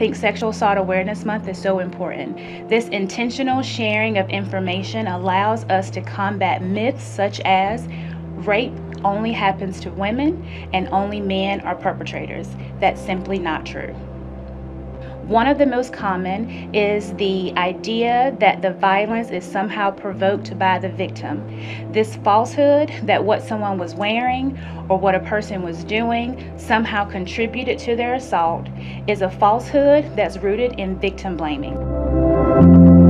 think Sexual Assault Awareness Month is so important. This intentional sharing of information allows us to combat myths such as rape only happens to women and only men are perpetrators. That's simply not true. One of the most common is the idea that the violence is somehow provoked by the victim. This falsehood that what someone was wearing or what a person was doing somehow contributed to their assault is a falsehood that's rooted in victim blaming.